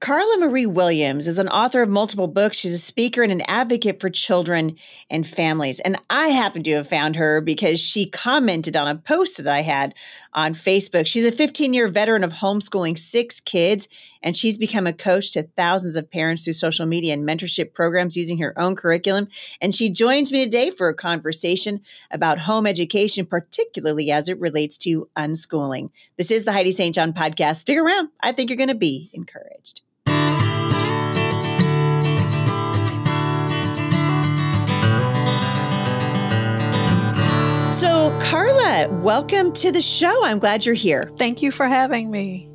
Karla Marie Williams is an author of multiple books. She's a speaker and an advocate for children and families. And I happen to have found her because she commented on a post that I had on Facebook. She's a 15 year veteran of homeschooling six kids, and she's become a coach to thousands of parents through social media and mentorship programs using her own curriculum. And she joins me today for a conversation about home education, particularly as it relates to unschooling. This is the Heidi St. John podcast. Stick around. I think you're going to be encouraged. So, Karla, welcome to the show. I'm glad you're here. Thank you for having me.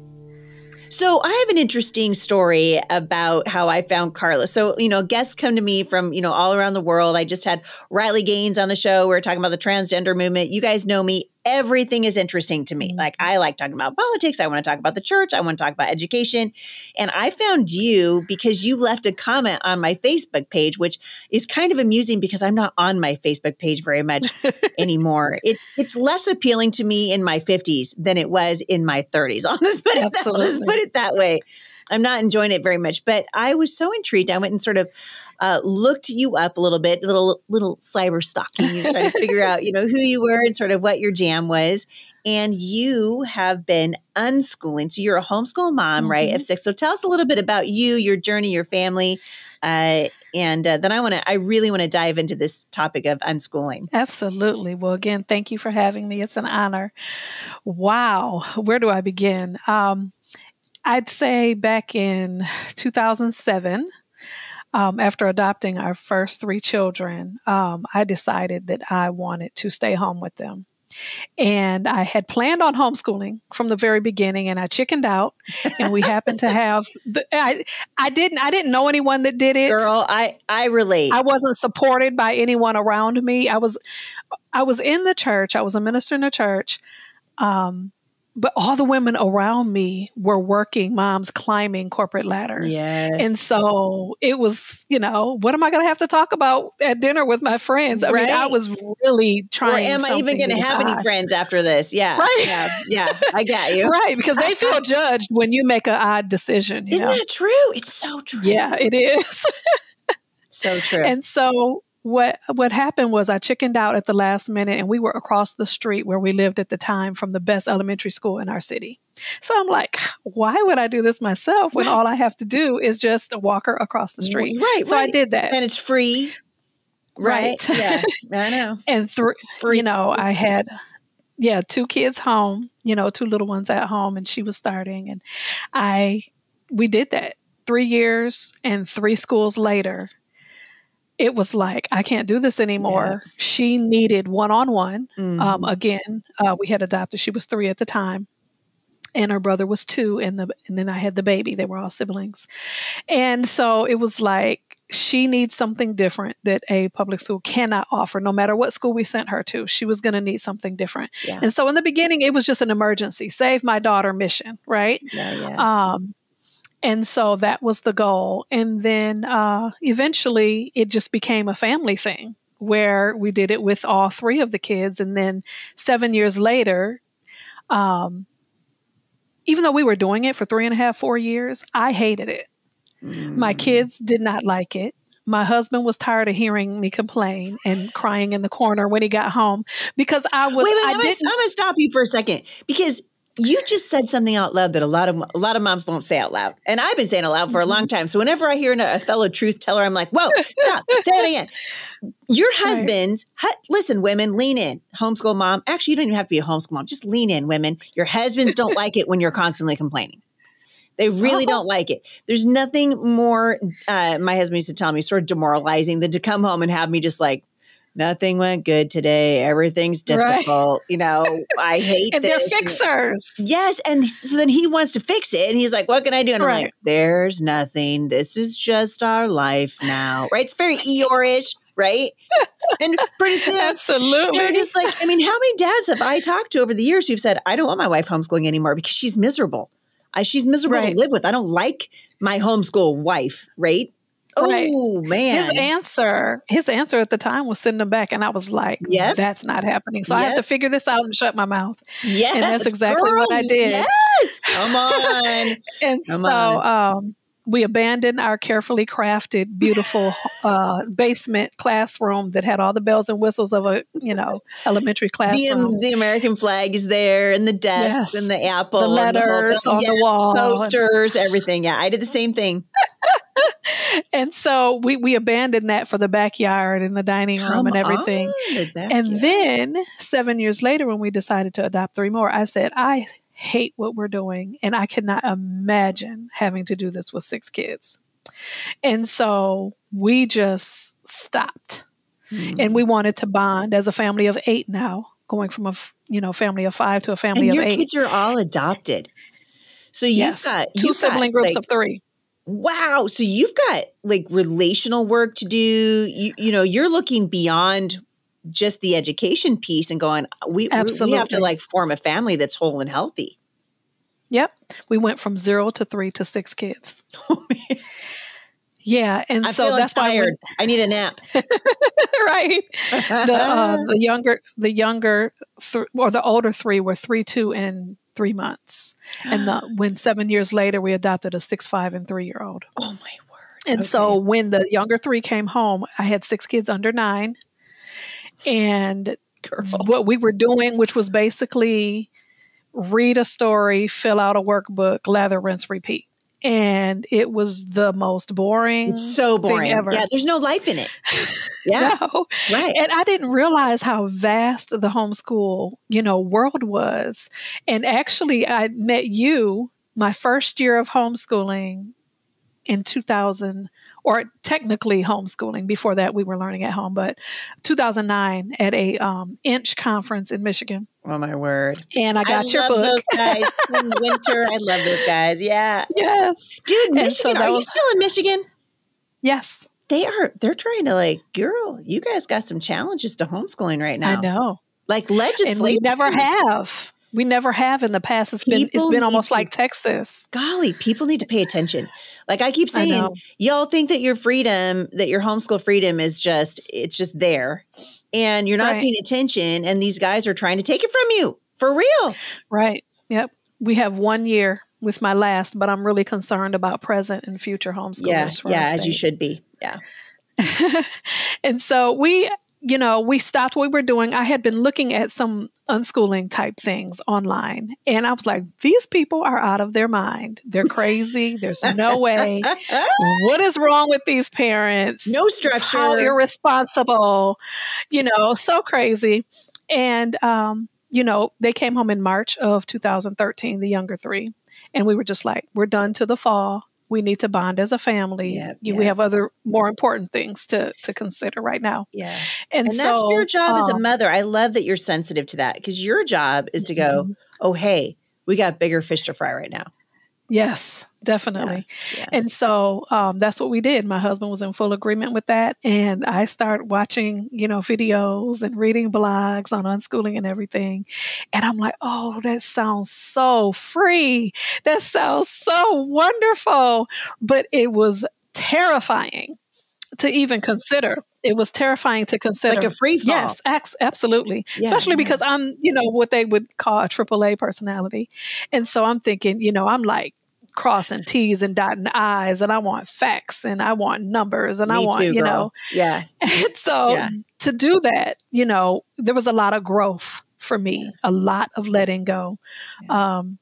So, I have an interesting story about how I found Karla. So, you know, guests come to me from, you know, all around the world. I just had Riley Gaines on the show. We are talking about the transgender movement. You guys know me everything is interesting to me. Mm-hmm. Like I like talking about politics. I want to talk about the church. I want to talk about education. And I found you because you left a comment on my Facebook page, which is kind of amusing because I'm not on my Facebook page very much anymore. It's it's less appealing to me in my 50s than it was in my 30s. I'll just put it, that, I'll just put it that way. I'm not enjoying it very much, but I was so intrigued. I went and sort of uh, looked you up a little bit, little little cyber stalking, you try to figure out, you know, who you were and sort of what your jam was. And you have been unschooling. So you're a homeschool mom, mm-hmm. right? Of six. So tell us a little bit about you, your journey, your family. Uh, and uh, then I want to, I really want to dive into this topic of unschooling. Absolutely. Well, again, thank you for having me. It's an honor. Wow. Where do I begin? Um, I'd say back in 2007, um, after adopting our first three children, um, I decided that I wanted to stay home with them. And I had planned on homeschooling from the very beginning, and I chickened out. And we happened to have the, I I didn't I didn't know anyone that did it. Girl, I I relate. I wasn't supported by anyone around me. I was I was in the church. I was a minister in the church. Um, but all the women around me were working moms climbing corporate ladders. Yes. And so it was, you know, what am I going to have to talk about at dinner with my friends? I right. mean, I was really trying. Or am I even going to have any friends after this? Yeah. Right. Yeah. Yeah. I got you. right. Because they feel judged when you make an odd decision. Isn't know? that true? It's so true. Yeah, it is. so true. And so what what happened was I chickened out at the last minute and we were across the street where we lived at the time from the best elementary school in our city. So I'm like, why would I do this myself when right. all I have to do is just walk her across the street? Right. So right. I did that. And it's free. Right. right. Yeah. I know. and through you know, I had yeah, two kids home, you know, two little ones at home and she was starting and I we did that. 3 years and 3 schools later, it was like I can't do this anymore. Yeah. She needed one on one. Again, uh, we had adopted. She was three at the time, and her brother was two, and the and then I had the baby. They were all siblings, and so it was like she needs something different that a public school cannot offer. No matter what school we sent her to, she was going to need something different. Yeah. And so in the beginning, it was just an emergency, save my daughter mission, right? Yeah, yeah. Um, and so that was the goal. And then uh, eventually it just became a family thing where we did it with all three of the kids. And then seven years later, um, even though we were doing it for three and a half, four years, I hated it. Mm. My kids did not like it. My husband was tired of hearing me complain and crying in the corner when he got home because I was. Wait, wait, I I'm, gonna, I'm gonna stop you for a second because you just said something out loud that a lot of a lot of moms won't say out loud, and I've been saying it loud for a long mm-hmm. time. So whenever I hear a fellow truth teller, I'm like, "Whoa, stop! say it again." Your husbands, right. listen, women, lean in. Homeschool mom. Actually, you don't even have to be a homeschool mom. Just lean in, women. Your husbands don't like it when you're constantly complaining. They really oh. don't like it. There's nothing more. Uh, my husband used to tell me, sort of demoralizing, than to come home and have me just like nothing went good today. Everything's difficult. Right. You know, I hate and this. they're fixers. Yes. And so then he wants to fix it. And he's like, what can I do? And right. I'm like, there's nothing. This is just our life now. Right. It's very Eeyore-ish. Right. And pretty soon, absolutely. They're just like, I mean, how many dads have I talked to over the years who've said, I don't want my wife homeschooling anymore because she's miserable. I, she's miserable right. to live with. I don't like my homeschool wife, right? Right. Oh man. His answer, his answer at the time was send them back. And I was like, yeah, that's not happening. So yep. I have to figure this out and shut my mouth. Yes. And that's exactly girl, what I did. Yes. Come on. and Come so on. um we abandoned our carefully crafted, beautiful uh, basement classroom that had all the bells and whistles of a you know elementary classroom. The, um, the American flag is there, and the desks, yes. and the apple, the letters the on yeah, the wall, posters, everything. Yeah, I did the same thing. and so we we abandoned that for the backyard and the dining room Come and everything. On, the and then seven years later, when we decided to adopt three more, I said I hate what we're doing. And I cannot imagine having to do this with six kids. And so we just stopped. Mm-hmm. And we wanted to bond as a family of eight now, going from a you know family of five to a family and of eight. Your kids are all adopted, so you've yes. got 2 you've sibling got, groups like, of three. Wow, so you've got like relational work to do. You you know you're looking beyond just the education piece and going, we, Absolutely. we have to like form a family that's whole and healthy. Yep. We went from zero to three to six kids. yeah. And I'm so that's tired. why went, I need a nap. right. The, uh, the younger, the younger, th- or the older three were three, two, and three months. And the, when seven years later, we adopted a six, five, and three year old. Oh my word. And okay. so when the younger three came home, I had six kids under nine. And Girl. what we were doing, which was basically read a story, fill out a workbook, lather, rinse, repeat. And it was the most boring. It's so boring. ever. Yeah, there's no life in it. Yeah. no. Right. And I didn't realize how vast the homeschool, you know, world was. And actually I met you my first year of homeschooling in 2000 or technically homeschooling. Before that, we were learning at home, but 2009 at a um, INCH conference in Michigan. Oh my word! And I got I your book. Those guys in winter. I love those guys. Yeah. Yes, dude. Michigan. So are was, you still in Michigan? Yes. They are. They're trying to like, girl. You guys got some challenges to homeschooling right now. I know. Like legislation. we never have. We never have in the past. It's people been it's been almost to, like Texas. Golly, people need to pay attention. Like I keep saying, I y'all think that your freedom, that your homeschool freedom is just it's just there. And you're not right. paying attention and these guys are trying to take it from you. For real. Right. Yep. We have one year with my last, but I'm really concerned about present and future homeschoolers. Yeah, yeah, as you should be. Yeah. and so we you know, we stopped what we were doing. I had been looking at some unschooling type things online, and I was like, these people are out of their mind. They're crazy. There's no way. what is wrong with these parents? No structure. How irresponsible. You know, so crazy. And, um, you know, they came home in March of 2013, the younger three. And we were just like, we're done to the fall we need to bond as a family. Yeah, yeah. We have other more important things to to consider right now. Yeah. And, and so, that's your job as a um, mother. I love that you're sensitive to that because your job is to go, mm-hmm. oh, hey, we got bigger fish to fry right now. Yes, definitely. Yeah, yeah. And so um, that's what we did. My husband was in full agreement with that. And I started watching, you know, videos and reading blogs on unschooling and everything. And I'm like, oh, that sounds so free. That sounds so wonderful. But it was terrifying to even consider. It was terrifying to consider. Like a free fall. Yes, absolutely. Yeah, Especially because I'm, you know, what they would call a AAA personality. And so I'm thinking, you know, I'm like crossing T's and dotting I's and I want facts and I want numbers and Me I want, too, you girl. know. Yeah. And so yeah. to do that, you know, there was a lot of growth for me, a lot of letting go. Um,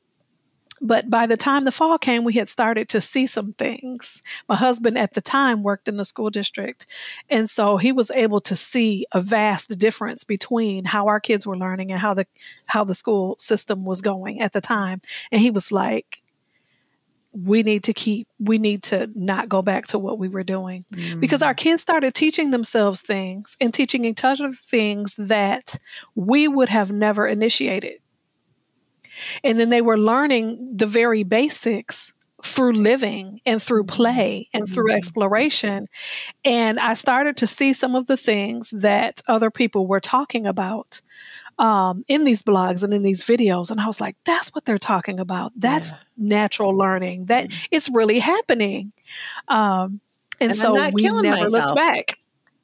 but by the time the fall came, we had started to see some things. My husband at the time worked in the school district. And so he was able to see a vast difference between how our kids were learning and how the how the school system was going at the time. And he was like, we need to keep we need to not go back to what we were doing mm. because our kids started teaching themselves things and teaching each other things that we would have never initiated and then they were learning the very basics through living and through play and through mm-hmm. exploration. And I started to see some of the things that other people were talking about um, in these blogs and in these videos. And I was like, that's what they're talking about. That's yeah. natural learning. That mm-hmm. it's really happening. Um, and, and so we never myself. looked back.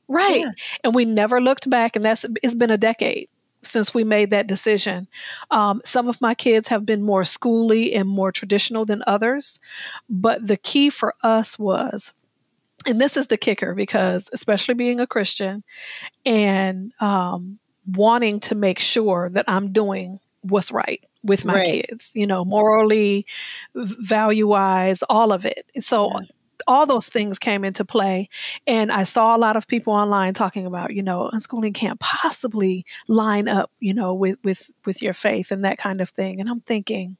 Right. Yeah. And we never looked back. And that's, it's been a decade since we made that decision. Um, some of my kids have been more schooly and more traditional than others, but the key for us was, and this is the kicker because, especially being a Christian and um, wanting to make sure that I'm doing what's right with my right. kids, you know, morally, value wise, all of it. So, yeah all those things came into play. And I saw a lot of people online talking about, you know, unschooling can't possibly line up, you know, with, with, with your faith and that kind of thing. And I'm thinking,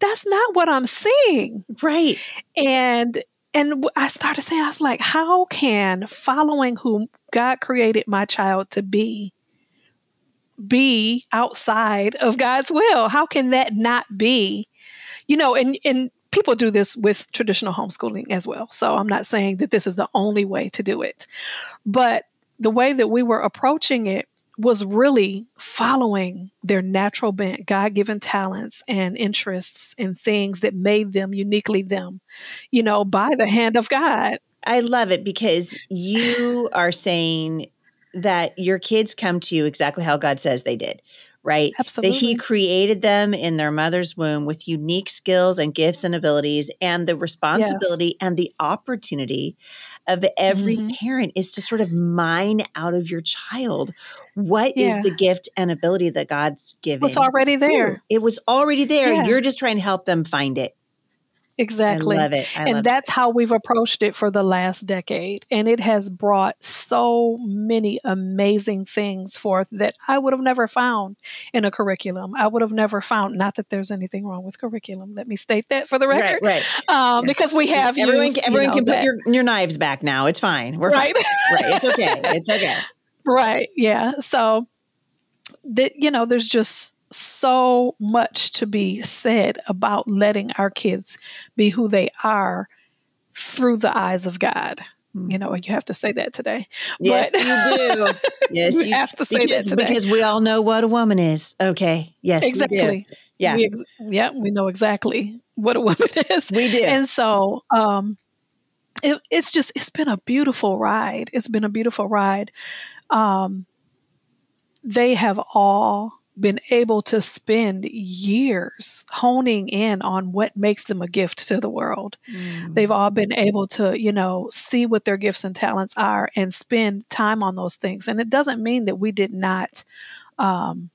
that's not what I'm seeing. Right. And, and I started saying, I was like, how can following who God created my child to be be outside of God's will? How can that not be? You know, and and people do this with traditional homeschooling as well. So I'm not saying that this is the only way to do it. But the way that we were approaching it was really following their natural bent, God given talents and interests and things that made them uniquely them, you know, by the hand of God. I love it because you are saying that your kids come to you exactly how God says they did right? Absolutely. That he created them in their mother's womb with unique skills and gifts and abilities, and the responsibility yes. and the opportunity of every mm-hmm. parent is to sort of mine out of your child what yeah. is the gift and ability that God's given. It's already there. It was already there. Yeah. You're just trying to help them find it. Exactly. I love it. I and love that's it. how we've approached it for the last decade. And it has brought so many amazing things forth that I would have never found in a curriculum. I would have never found, not that there's anything wrong with curriculum. Let me state that for the record. Right. right. Um, yeah. Because we have everyone, used, everyone you know, can that. put your, your knives back now. It's fine. We're right. Fine. right. It's okay. It's okay. Right. Yeah. So that, you know, there's just so much to be said about letting our kids be who they are through the eyes of God. Hmm. You know, you have to say that today. Yes, but, you do. Yes, you, you, have to say because, that today because we all know what a woman is. Okay. Yes, exactly. Yeah, we ex- yeah, we know exactly what a woman is. We do, and so um, it, it's just it's been a beautiful ride. It's been a beautiful ride. Um, they have all been able to spend years honing in on what makes them a gift to the world. Mm. They've all been able to, you know, see what their gifts and talents are and spend time on those things. And it doesn't mean that we did not um,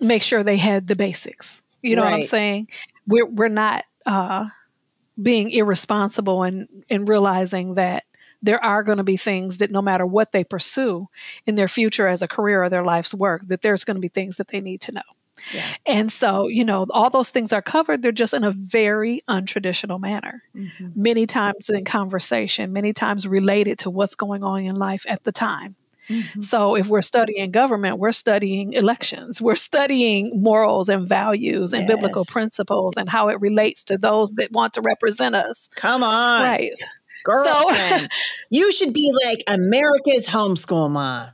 make sure they had the basics. You know right. what I'm saying? We're we're not uh, being irresponsible and and realizing that there are going to be things that no matter what they pursue in their future as a career or their life's work, that there's going to be things that they need to know. Yeah. And so, you know, all those things are covered. They're just in a very untraditional manner. Mm-hmm. Many times in conversation, many times related to what's going on in life at the time. Mm-hmm. So, if we're studying government, we're studying elections, we're studying morals and values and yes. biblical principles and how it relates to those that want to represent us. Come on. Right. Girlfriend, so, you should be like America's homeschool mom.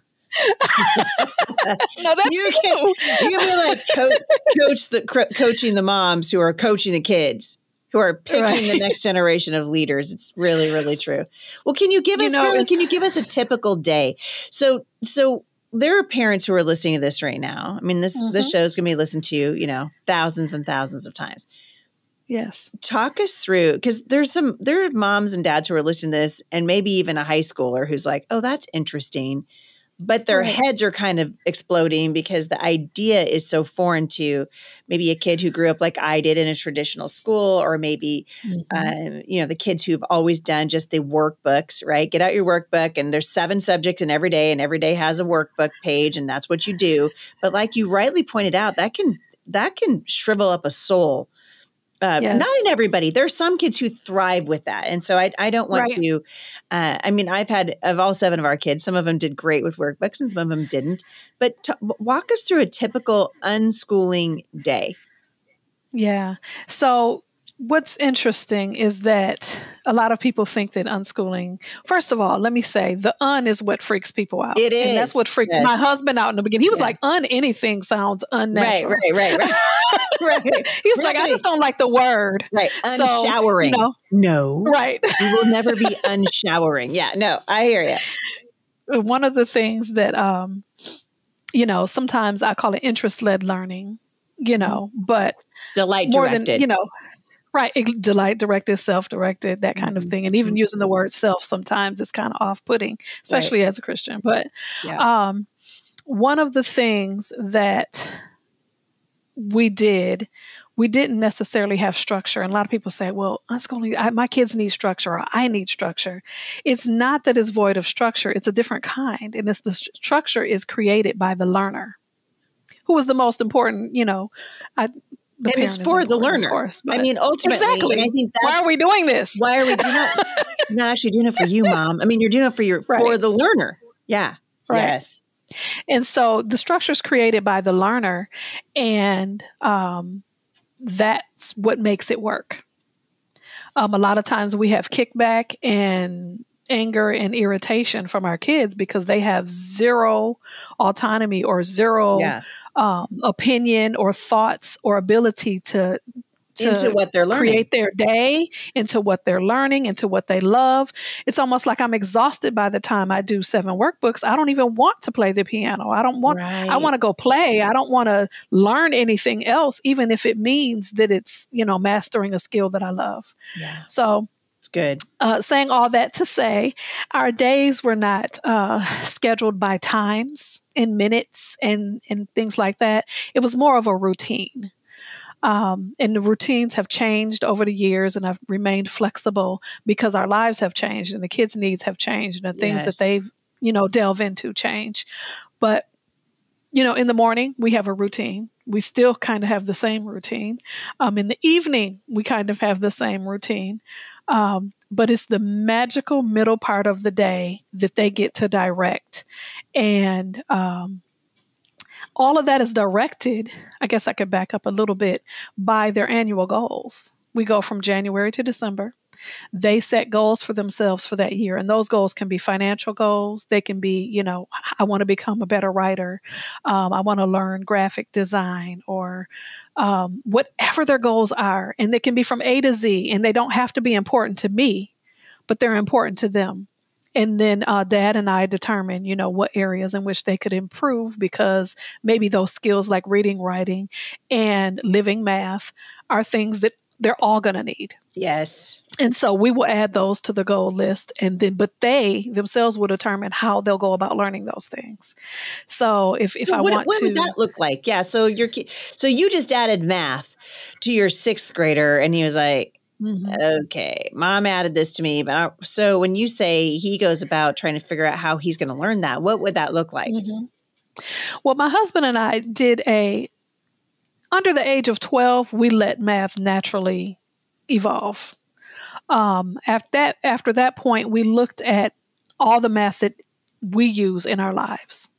no, that's you can, you can be like coach, coach the coaching the moms who are coaching the kids who are picking right. the next generation of leaders. It's really, really true. Well, can you give you us, know, can you give us a typical day? So, so there are parents who are listening to this right now. I mean, this mm-hmm. this show is going to be listened to, you know, thousands and thousands of times. Yes. Talk us through because there's some there are moms and dads who are listening to this, and maybe even a high schooler who's like, "Oh, that's interesting," but their right. heads are kind of exploding because the idea is so foreign to maybe a kid who grew up like I did in a traditional school, or maybe mm-hmm. uh, you know the kids who've always done just the workbooks. Right? Get out your workbook, and there's seven subjects in every day, and every day has a workbook page, and that's what you do. But like you rightly pointed out, that can that can shrivel up a soul uh, yes. Not in everybody. There are some kids who thrive with that, and so I, I don't want right. to. Uh, I mean, I've had of all seven of our kids, some of them did great with workbooks, and some of them didn't. But t- walk us through a typical unschooling day. Yeah. So what's interesting is that a lot of people think that unschooling, first of all, let me say the un is what freaks people out. It is. And that's what freaked yes. my husband out in the beginning. He was like, un anything sounds unnatural. Right, right, right, right. right. He's like, I just don't like the word. Right. Unshowering. So, you know, no. Right. we will never be unshowering. Yeah, no, I hear you. One of the things that um you know, sometimes I call it interest led learning, you know, but delight more directed. than, you know, right. Delight directed, self directed, that kind mm-hmm. of thing. And even mm-hmm. using the word self sometimes is kind of off putting, especially right. as a Christian. But yeah. um, one of the things that we did we didn't necessarily have structure. And a lot of people say, well, us going my kids need structure or I need structure. It's not that it's void of structure. It's a different kind. And it's the structure is created by the learner who is the most important, you know, I, and it's for the learner. Course, I mean, ultimately, exactly. I think why are we doing this? Why are we doing it? not actually doing it for you, mom. I mean, you're doing it for your right. for the learner. Yeah. Right. Yes. And so the structure is created by the learner, and um, that's what makes it work. Um, a lot of times we have kickback and anger and irritation from our kids because they have zero autonomy or zero yeah. Um, opinion or thoughts or ability to into what they're learning. Create their day into what they're learning, into what they love. It's almost like I'm exhausted by the time I do seven workbooks. I don't even want to play the piano. I don't want right. I want to go play. I don't want to learn anything else, even if it means that it's, you know, mastering a skill that I love. Yeah. So good. Uh, saying all that to say, our days were not uh, scheduled by times and minutes and, and things like that. It was more of a routine. Um, and the routines have changed over the years and have remained flexible because our lives have changed and the kids' needs have changed and the things yes. that they've, you know, delve into change. But, you know, in the morning, we have a routine. We still kind of have the same routine. Um, in the evening, we kind of have the same routine. Um, but it's the magical middle part of the day that they get to direct. And um, all of that is directed, I guess I could back up a little bit, by their annual goals. We go from January to December. They set goals for themselves for that year. And those goals can be financial goals. They can be, you know, I want to become a better writer. Um, I want to learn graphic design or um, whatever their goals are. And they can be from A to Z. And they don't have to be important to me, but they're important to them and then uh, dad and I determine, you know, what areas in which they could improve because maybe those skills like reading, writing, and living math are things that they're all going to need. Yes. And so we will add those to the goal list and then but they themselves will determine how they'll go about learning those things. So if if I what, want what to What would that look like? Yeah, so your so you just added math to your 6th grader and he was like Mm-hmm. Okay, mom added this to me, but I, so when you say he goes about trying to figure out how he's going to learn that, what would that look like? Mm-hmm. Well, my husband and I did a under the age of 12, we let math naturally evolve. Um, after that, after that point, we looked at all the math that we use in our lives.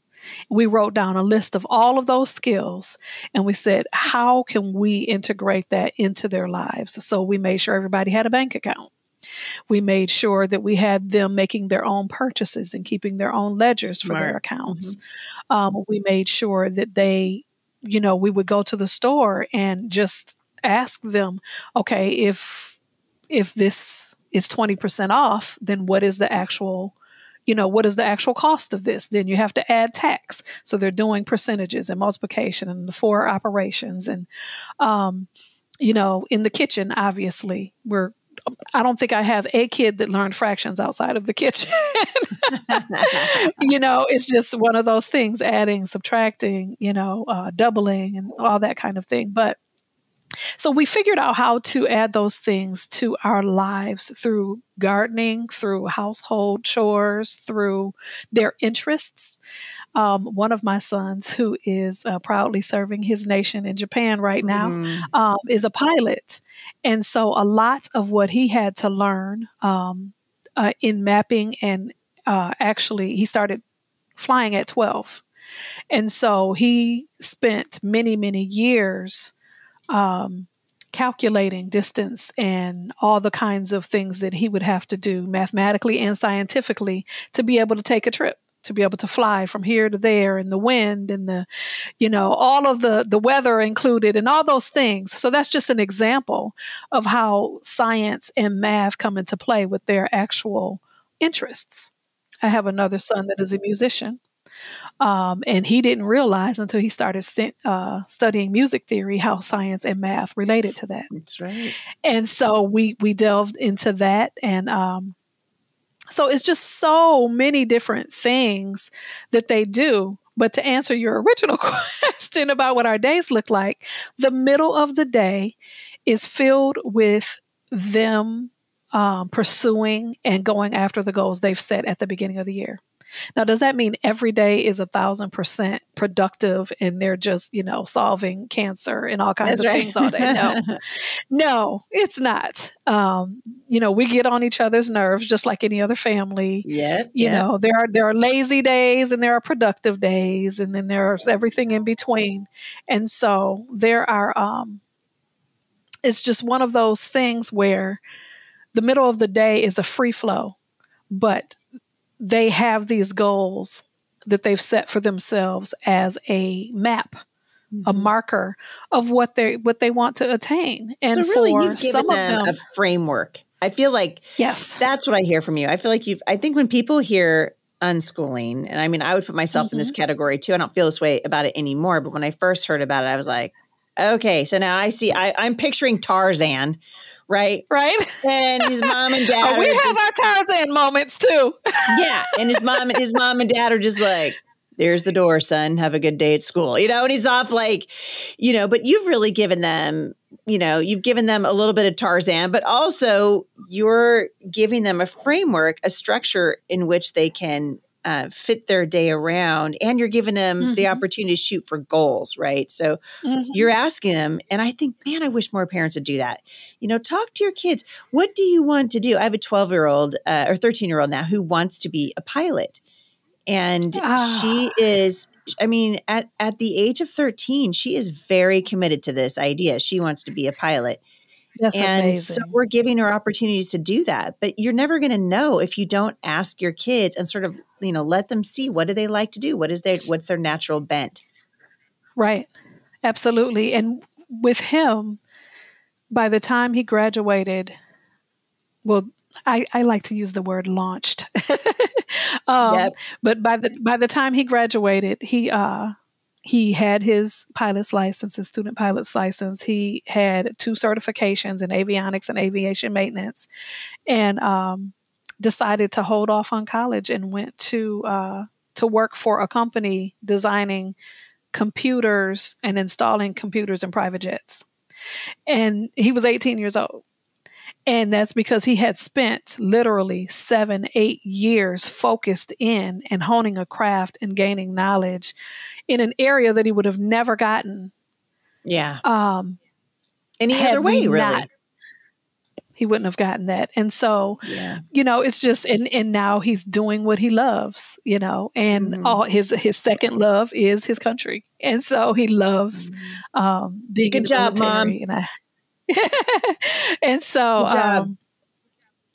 We wrote down a list of all of those skills and we said, how can we integrate that into their lives? So we made sure everybody had a bank account. We made sure that we had them making their own purchases and keeping their own ledgers Smart. for their accounts. Mm-hmm. Um, we made sure that they, you know, we would go to the store and just ask them, okay, if if this is 20% off, then what is the actual you know, what is the actual cost of this? Then you have to add tax. So they're doing percentages and multiplication and the four operations. And, um, you know, in the kitchen, obviously, we're I don't think I have a kid that learned fractions outside of the kitchen. you know, it's just one of those things adding, subtracting, you know, uh, doubling, and all that kind of thing. But so we figured out how to add those things to our lives through gardening, through household chores, through their interests. Um, one of my sons, who is uh, proudly serving his nation in Japan right now, mm-hmm. um, is a pilot. And so a lot of what he had to learn um, uh, in mapping and uh, actually, he started flying at 12. And so he spent many, many years um, calculating distance and all the kinds of things that he would have to do mathematically and scientifically to be able to take a trip to be able to fly from here to there and the wind and the you know all of the the weather included and all those things. So that's just an example of how science and math come into play with their actual interests. I have another son that is a musician Um, and he didn't realize until he started st- uh, studying music theory how science and math related to that. That's right. And so we we delved into that, and um, so it's just so many different things that they do. But to answer your original question about what our days look like, the middle of the day is filled with them um, pursuing and going after the goals they've set at the beginning of the year. Now, does that mean every day is a thousand percent productive and they're just, you know, solving cancer and all kinds That's of right. things all day? No, no, it's not. Um, you know, we get on each other's nerves just like any other family. Yeah. You yep. know, there are there are lazy days and there are productive days, and then there's everything in between. And so there are. Um, it's just one of those things where the middle of the day is a free flow, but they have these goals that they've set for themselves as a map, mm-hmm. a marker of what they what they want to attain. And so really, you've given them, them, a framework. I feel like yes, that's what I hear from you. I feel like you've. I think when people hear unschooling, and I mean, I would put myself mm-hmm. in this mm-hmm. category too. I don't feel this way about it anymore, but when I first heard about it, I was like, okay, so now I see. I, I'm picturing Tarzan right? Right. And his mom and dad. oh, we have just, our Tarzan moments too. yeah, and his mom and his mom and dad are just like, "There's the door, son. Have a good day at school." You know, and he's off like, you know. But you've really given them, you know, you've given them a little bit of Tarzan, but also you're giving them a framework, a structure in which they can uh, fit their day around and you're giving them mm-hmm. the opportunity to shoot for goals right so mm-hmm. you're asking them and i think man i wish more parents would do that you know talk to your kids what do you want to do i have a 12 year old uh, or 13 year old now who wants to be a pilot and ah. she is i mean at, at the age of 13 she is very committed to this idea she wants to be a pilot that's and amazing. so we're giving her opportunities to do that. But you're never going to know if you don't ask your kids and sort of, you know, let them see what do they like to do? What is their what's their natural bent? Right. Absolutely. And with him, by the time he graduated, well, I, I like to use the word launched. um, yep. But by the by the time he graduated, he uh, he had his pilot's license, his student pilot's license. He had two certifications in avionics and aviation maintenance, and um, decided to hold off on college and went to uh, to work for a company designing computers and installing computers in private jets. And he was 18 years old. And that's because he had spent literally seven, eight years focused in and honing a craft and gaining knowledge in an area that he would have never gotten. Yeah. Um, Any other way, really. Not, he wouldn't have gotten that. And so, yeah. you know, it's just and and now he's doing what he loves, you know, and mm-hmm. all his his second love is his country. And so he loves mm-hmm. um being Good job, mom. And, I, and so um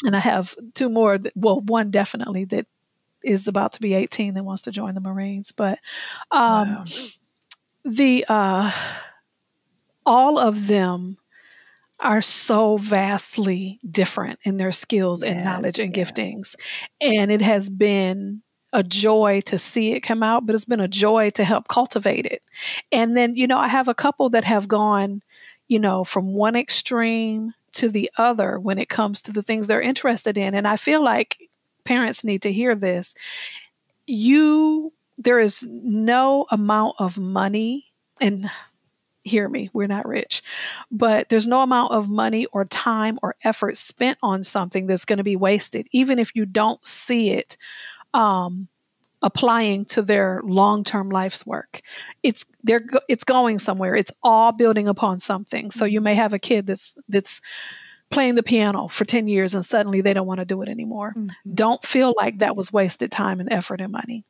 and I have two more That, well one definitely that is about to be 18 and wants to join the Marines. But um, wow. the uh, all of them are so vastly different in their skills yeah, and knowledge and yeah. giftings, and it has been a joy to see it come out, but it's been a joy to help cultivate it. And then, you know, I have a couple that have gone, you know, from one extreme to the other when it comes to the things they're interested in. And I feel like parents need to hear this. You, there is no amount of money, and hear me, we're not rich, but there's no amount of money or time or effort spent on something that's going to be wasted, even if you don't see it. Um, applying to their long-term life's work. It's they're it's going somewhere. It's all building upon something. So you may have a kid that's that's playing the piano for 10 years and suddenly they don't want to do it anymore. Mm-hmm. Don't feel like that was wasted time and effort and money.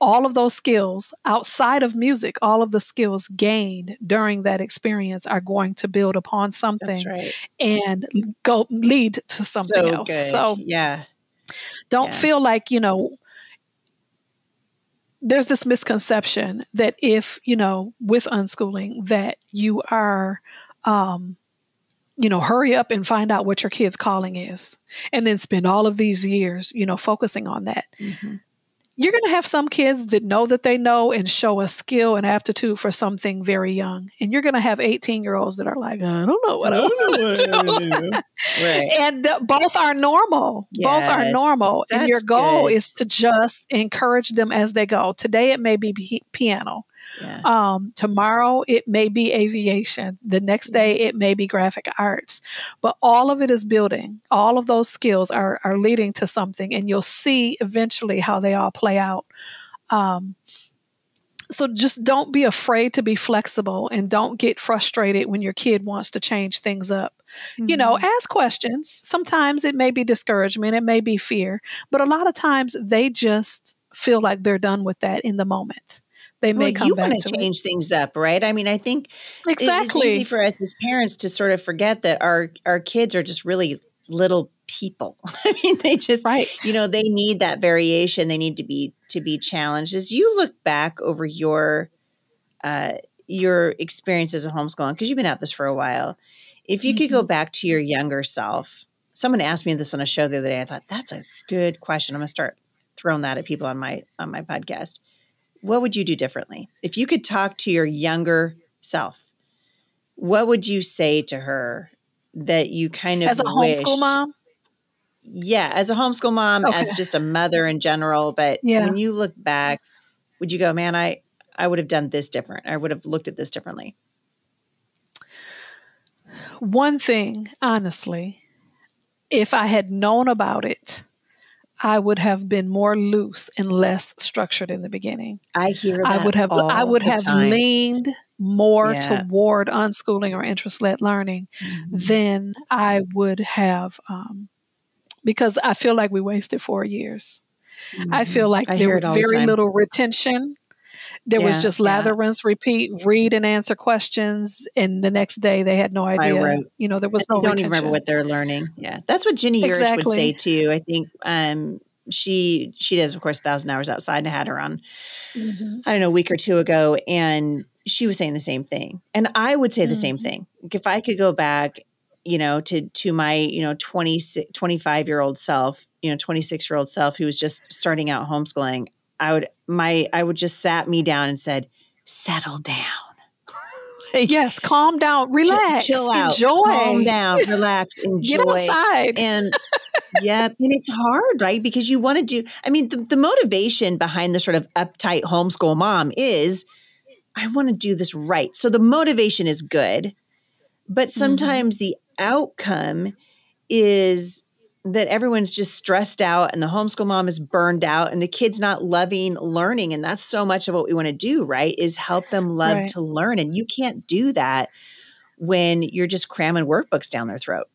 All of those skills outside of music, all of the skills gained during that experience are going to build upon something right. and go lead to something so else. Good. So yeah. Don't yeah. feel like, you know, there's this misconception that if, you know, with unschooling that you are um you know, hurry up and find out what your kid's calling is and then spend all of these years, you know, focusing on that. Mm-hmm. you're going to have some kids that know that they know and show a skill and aptitude for something very young. And you're going to have 18 year olds that are like, I don't know what I want right. And uh, both are normal. Yes. Both are normal. And your goal good. is to just encourage them as they go. Today it may be p- piano. Yeah. Um, tomorrow it may be aviation. The next day it may be graphic arts. But all of it is building. All of those skills are are leading to something, and you'll see eventually how they all play out. Um, so just don't be afraid to be flexible and don't get frustrated when your kid wants to change things up. Mm-hmm. You know, mm-hmm. ask questions. Sometimes it may be discouragement, it may be fear, but a lot of times they just feel like they're done with that in the moment they may well, come you back want to change it. things up, right? I mean, I think exactly. it's easy for us as parents to sort of forget that our our kids are just really little people. I mean, they just right. you know, they need that variation. They need to be to be challenged. As you look back over your uh your experience as a homeschooler, because you've been at this for a while, if you mm-hmm. could go mm-hmm. back to your younger self, someone asked me this on a show the other day. I thought that's a good question. I'm gonna start throwing that at people on my on my podcast what would you do differently? If you could talk to your younger self, what would you say to her that you kind of as a wished, homeschool mom? Yeah, as a homeschool mom, okay. as just a mother in general. But yeah. when you look back, would you go, man, I I would have done this different. I would have looked at this differently. One thing, honestly, if I had known about it I would have been more loose and less structured in the beginning. I hear I would have I would have time. leaned more yeah. toward unschooling or interest led learning mm-hmm. than I would have um, because I feel like we wasted four years. Mm-hmm. I feel like I there was very the little retention. There yeah, was just lather, yeah. rinse, repeat, read and answer questions, and the next day they had no idea. Wrote, You know, there was no. They don't retention. even remember what they're learning. Yeah, that's what Ginny Yurich exactly. would say too. I think um, she she does, of course, thousand hours outside. I had her on, mm-hmm. I don't know, a week or two ago, and she was saying the same thing, and I would say the mm-hmm. same thing. If I could go back you know to to my you know 20 25 year old self you know 26 year old self who was just starting out homeschooling I would my I would just sat me down and said, "Settle down." like, yes, calm down, relax, chill out, enjoy, calm down, relax, enjoy, get outside, and yeah, and it's hard, right? Because you want to do. I mean, the, the motivation behind the sort of uptight homeschool mom is, I want to do this right. So the motivation is good, but mm-hmm. sometimes mm-hmm. the outcome is that everyone's just stressed out and the homeschool mom is burned out and the kid's not loving learning. And that's so much of what we want to do right is help them love right. to learn. And you can't do that when you're just cramming workbooks down their throat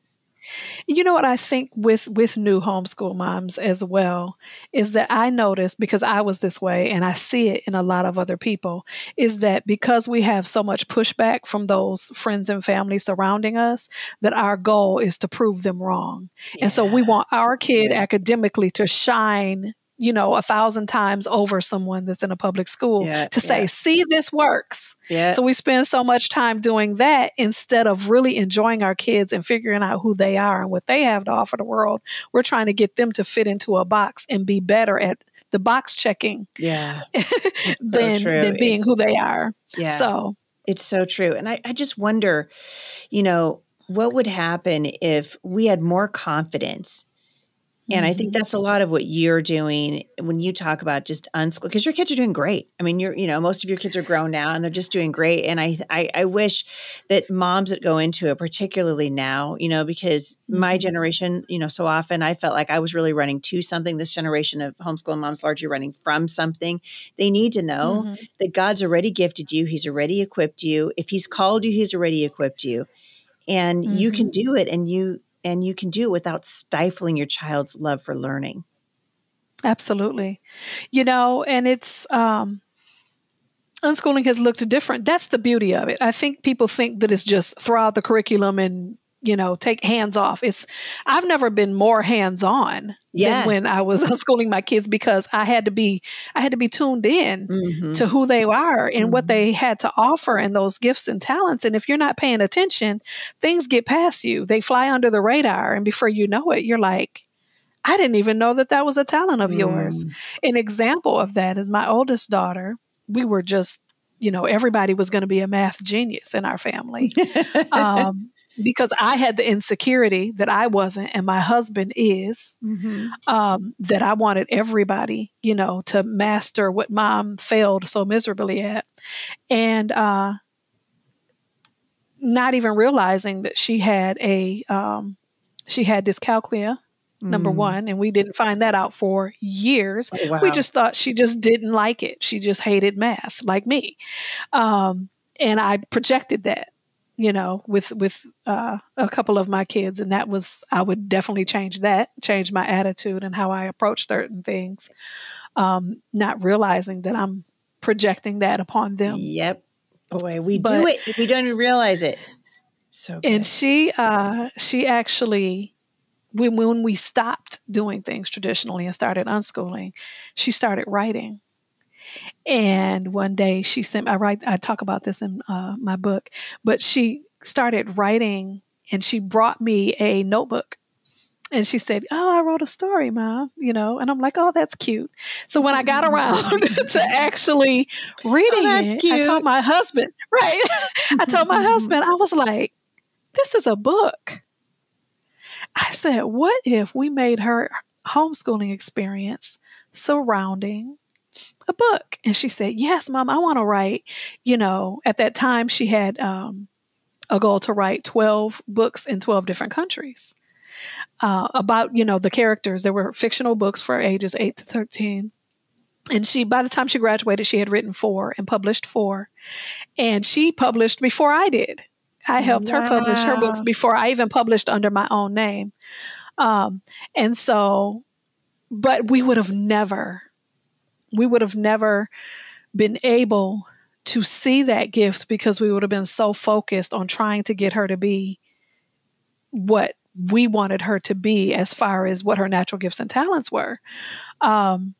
you know what I think with with new homeschool moms as well is that I notice because I was this way and I see it in a lot of other people is that because we have so much pushback from those friends and family surrounding us that our goal is to prove them wrong. Yeah. And so we want our kid yeah. academically to shine you know, a thousand times over someone that's in a public school yeah, to say, yeah. see, this works. Yeah. So we spend so much time doing that instead of really enjoying our kids and figuring out who they are and what they have to offer the world. We're trying to get them to fit into a box and be better at the box checking. Yeah. than, so than being it's, who they are. Yeah. So it's so true. And I, I just wonder, you know, what would happen if we had more confidence and I think mm-hmm. that's a lot of what you're doing when you talk about just unschool because your kids are doing great. I mean, you're you know most of your kids are grown now and they're just doing great. And I I, I wish that moms that go into it, particularly now, you know, because my mm-hmm. generation, you know, so often I felt like I was really running to something. This generation of homeschool moms largely running from something. They need to know mm-hmm. that God's already gifted you. He's already equipped you. If He's called you, He's already equipped you, and mm-hmm. you can mm-hmm. do it. And you and you can do without stifling your child's love for learning. Absolutely. You know, and it's um unschooling has looked different. That's the beauty of it. I think people think that it's just throw out the curriculum and you know, take hands off. It's I've never been more hands on yeah. than when I was schooling my kids because I had to be I had to be tuned in mm-hmm. to who they are and mm-hmm. what they had to offer and those gifts and talents. And if you're not paying attention, things get past you. They fly under the radar and before you know it, you're like, I didn't even know that that was a talent of yours. Mm. An example of that is my oldest daughter. We were just, you know, everybody was going to be a math genius in our family. um, because I had the insecurity that I wasn't, and my husband is, mm-hmm. um, that I wanted everybody, you know, to master what mom failed so miserably at. And uh, not even realizing that she had a, um, she had dyscalculia number mm. one, and we didn't find that out for years. Oh, wow. We just thought she just didn't like it. She just hated math, like me. Um, and I projected that, you know, with with uh, a couple of my kids, and that was I would definitely change that, change my attitude and how I approach certain things, um, not realizing that I'm projecting that upon them. Yep, boy, we but, do it. We don't even realize it. So, good. and she uh, she actually when, when we stopped doing things traditionally and started unschooling, she started writing. And one day she sent, I write, I talk about this in uh, my book, but she started writing and she brought me a notebook and she said, Oh, I wrote a story, mom, you know, and I'm like, Oh, that's cute. So when I got around to actually reading oh, it, cute. I told my husband, right? I told my husband, I was like, This is a book. I said, what if we made her homeschooling experience surrounding a book? And she said, yes, mom, I want to write. You know, at that time, she had um, a goal to write 12 books in 12 different countries. Uh, about you know the characters there were fictional books for ages 8 to 13 and she by the time she graduated she had written four and published four and she published before i did I helped wow. her publish her books before I even published under my own name. Um, and so, but we would have never, we would have never been able to see that gift because we would have been so focused on trying to get her to be what we wanted her to be as far as what her natural gifts and talents were. Um,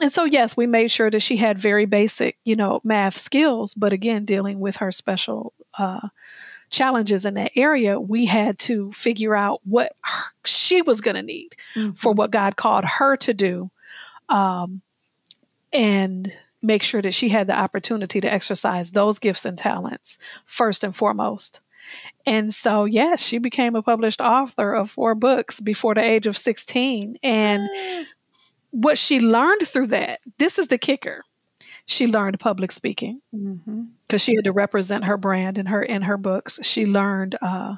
and so, yes, we made sure that she had very basic, you know, math skills, but again, dealing with her special uh, challenges in that area, we had to figure out what her, she was going to need mm-hmm. for what God called her to do. Um, and make sure that she had the opportunity to exercise those gifts and talents first and foremost. And so, yes, she became a published author of four books before the age of 16. And mm. what she learned through that, this is the kicker she learned public speaking because mm-hmm. she had to represent her brand in her in her books. She learned uh,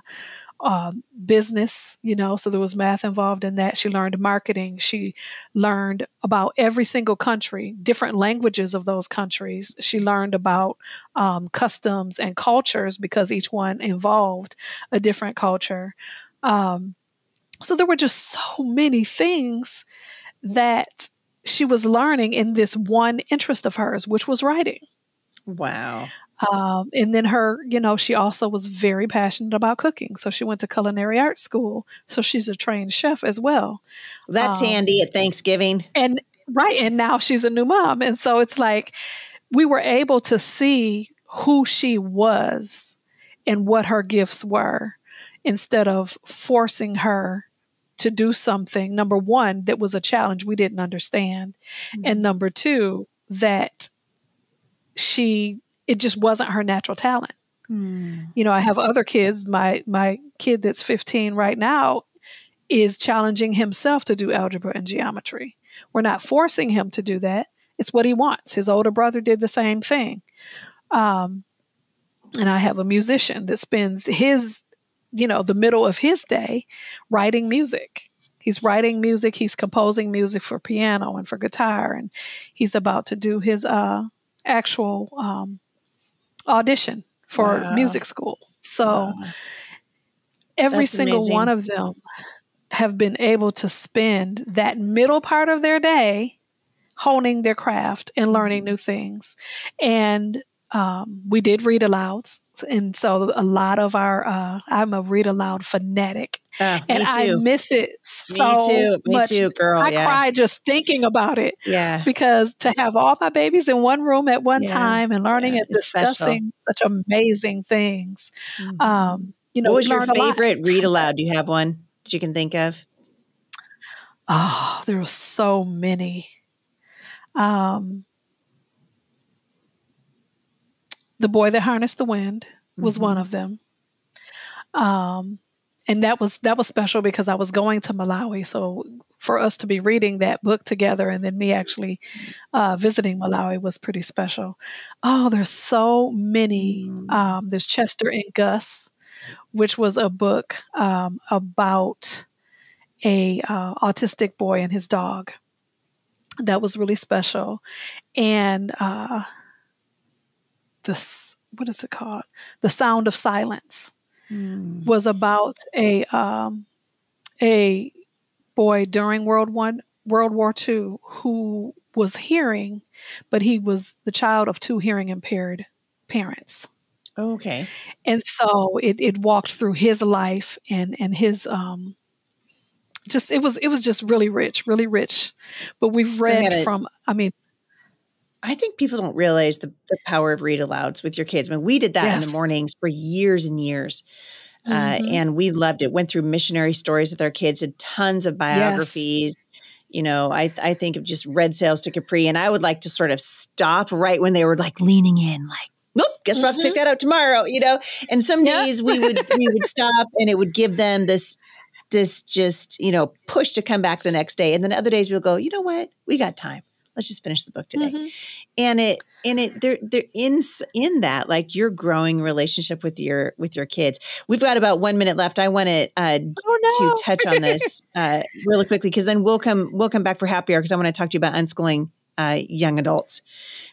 uh, business, you know, so there was math involved in that. She learned marketing. She learned about every single country, different languages of those countries. She learned about um, customs and cultures because each one involved a different culture. Um, so there were just so many things that she was learning in this one interest of hers, which was writing. Wow. Um, and then her, you know, she also was very passionate about cooking. So she went to culinary arts school. So she's a trained chef as well. That's um, handy at Thanksgiving. And right. And now she's a new mom. And so it's like we were able to see who she was and what her gifts were instead of forcing her to do something, number one, that was a challenge we didn't understand. Mm-hmm. And number two, that she, it just wasn't her natural talent. Mm. You know, I have other kids. My my kid that's 15 right now is challenging himself to do algebra and geometry. We're not forcing him to do that. It's what he wants. His older brother did the same thing. Um, and I have a musician that spends his you know, the middle of his day writing music. He's writing music, he's composing music for piano and for guitar, and he's about to do his uh, actual um, audition for wow. music school. So wow. every That's single amazing. one of them have been able to spend that middle part of their day honing their craft and learning new things. And um, we did read alouds, and so a lot of our uh, I'm a read aloud fanatic, uh, and I miss it so me too. Me much. too, girl. I yeah. cry just thinking about it. Yeah, because to have all my babies in one room at one yeah. time and learning yeah, and discussing such amazing things. Mm-hmm. Um, you know, what was your favorite read aloud? Do you have one that you can think of? Oh, there were so many. Um, the boy that harnessed the wind was mm-hmm. one of them. Um, and that was that was special because I was going to Malawi, so for us to be reading that book together and then me actually uh, visiting Malawi was pretty special. Oh, there's so many. Mm. Um, there's Chester and Gus, which was a book um, about a uh, autistic boy and his dog. That was really special, and uh, this what is it called? The Sound of Silence mm. was about a um, a boy during World One World War II who was hearing, but he was the child of two hearing impaired parents. okay. And so it, it walked through his life and and his um just it was it was just really rich, really rich. But we've read so from I mean I think people don't realize the, the power of read alouds with your kids. I mean, we did that yes. in the mornings for years and years. Uh, mm-hmm. Uh, and we loved it. Went through missionary stories with our kids, did tons of biographies. Yes. You know, I I think of just Red Sails to Capri, and I would like to sort of stop right when they were like leaning in, like, nope, guess we'll have to pick mm-hmm. that up tomorrow. You know, and some yeah. days we would we would stop, and it would give them this this just you know push to come back the next day, and then other days we'll go, you know what, we got time let's just finish the book today. Mm-hmm. And it and it they're they're in in that like your growing relationship with your with your kids. We've got about one minute left. I want to uh, oh, no. to touch on this uh, really quickly because then we'll come we'll come back for happy hour because I want to talk to you about unschooling uh, young adults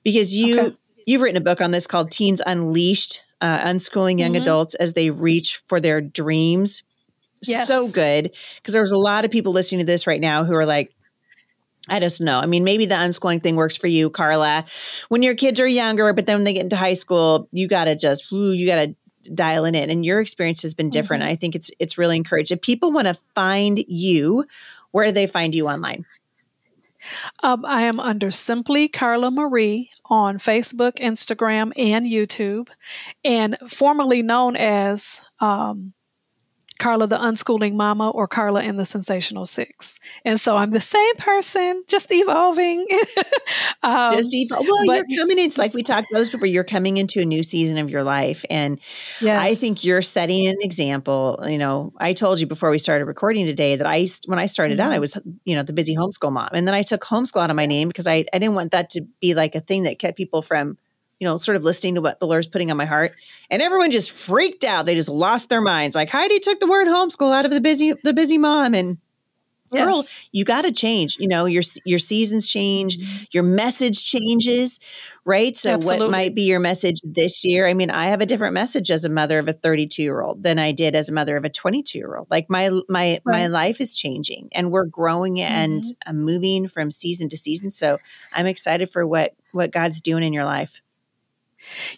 because you okay. you've written a book on this called Teens Unleashed. Uh, unschooling young mm-hmm. adults as they reach for their dreams. Yes. So good. Because there's a lot of people listening to this right now who are like, I just know. I mean, maybe the unschooling thing works for you, Karla. When your kids are younger, but then when they get into high school, you got to just, you got to dial it in. And your experience has been different. Mm-hmm. I think it's it's really encouraged. If people want to find you, where do they find you online? Um, I am under Simply Karla Marie on Facebook, Instagram, and YouTube, and formerly known as um, Karla the Unschooling Mama or Karla in the Sensational Six. And so I'm the same person, just evolving. um, just evolve. Well, but, you're coming into, like we talked about this before, you're coming into a new season of your life. And yes. I think you're setting an example. You know, I told you before we started recording today that I, when I started mm-hmm. out, I was, you know, the busy homeschool mom. And then I took homeschool out of my name because I, I didn't want that to be like a thing that kept people from you know, sort of listening to what the Lord's putting on my heart. And everyone just freaked out. They just lost their minds. Like Heidi took the word homeschool out of the busy the busy mom and yes. girl, you got to change. You know, your your seasons change, mm-hmm. your message changes, right? So Absolutely. what might be your message this year? I mean, I have a different message as a mother of a 32-year-old than I did as a mother of a 22-year-old. Like my my right. my life is changing and we're growing mm-hmm. and moving from season to season. So I'm excited for what what God's doing in your life.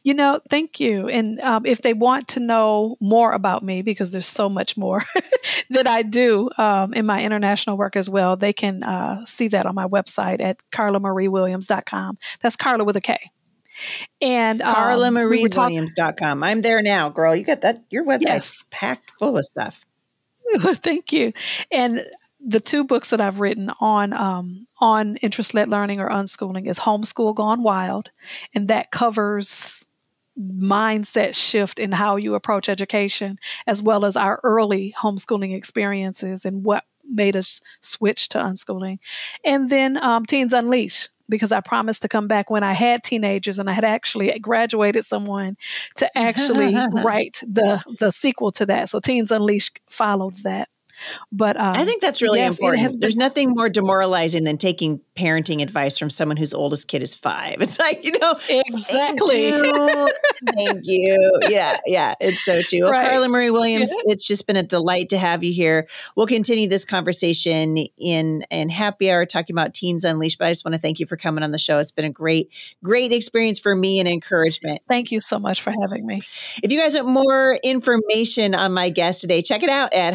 You know, thank you. And um, if they want to know more about me, because there's so much more that I do um, in my international work as well, they can uh, see that on my website at karlamariewilliams.com. That's Karla with a K. And um, karlamariewilliams.com. I'm there now, girl. You got that. Your website's yes. packed full of stuff. Thank you. And the two books that I've written on um, on interest led learning or unschooling is Homeschool Gone Wild, and that covers mindset shift in how you approach education, as well as our early homeschooling experiences and what made us switch to unschooling. And then um, Teens Unleashed, because I promised to come back when I had teenagers and I had actually graduated someone to actually write the the sequel to that. So Teens Unleashed followed that. But um, I think that's really yes, important. There's nothing more demoralizing than taking parenting advice from someone whose oldest kid is five. It's like, you know, exactly. Thank you. thank you. Yeah, yeah. It's so true. Well, right. Karla Marie Williams, yeah. it's just been a delight to have you here. We'll continue this conversation in in happy hour talking about Teens Unleashed. But I just want to thank you for coming on the show. It's been a great, great experience for me and encouragement. Thank you so much for having me. If you guys want more information on my guest today, check it out at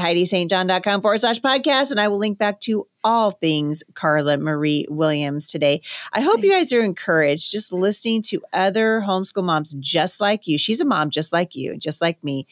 HeidiSt.John.com forward slash podcast. And I will link back to all things Karla Marie Williams today. I hope you guys are encouraged just listening to other homeschool moms just like you. She's a mom just like you, just like me,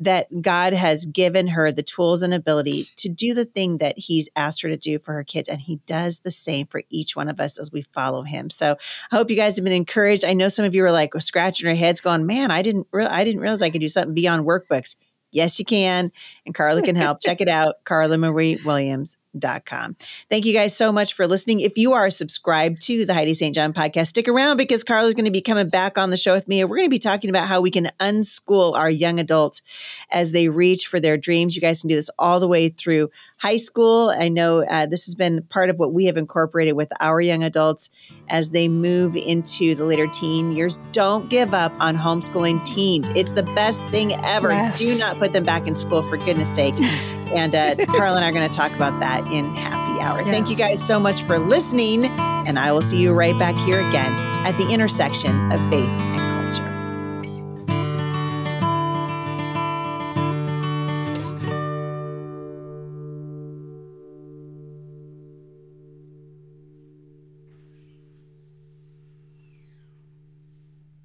that God has given her the tools and ability to do the thing that He's asked her to do for her kids. And He does the same for each one of us as we follow Him. So I hope you guys have been encouraged. I know some of you are like scratching your heads going, man, I didn't, re- I didn't realize I could do something beyond workbooks. Yes, you can. And Karla can help. Check it out, Karla Marie Williams com. Thank you guys so much for listening. If you are subscribed to the Heidi St. John podcast, stick around because Karla's going to be coming back on the show with me. And we're going to be talking about how we can unschool our young adults as they reach for their dreams. You guys can do this all the way through high school. I know uh, this has been part of what we have incorporated with our young adults as they move into the later teen years. Don't give up on homeschooling teens. It's the best thing ever. Yes. Do not put them back in school, for goodness sake. And uh, Karla and I are going to talk about that in happy hour. Yes. Thank you guys so much for listening. And I will see you right back here again at the intersection of faith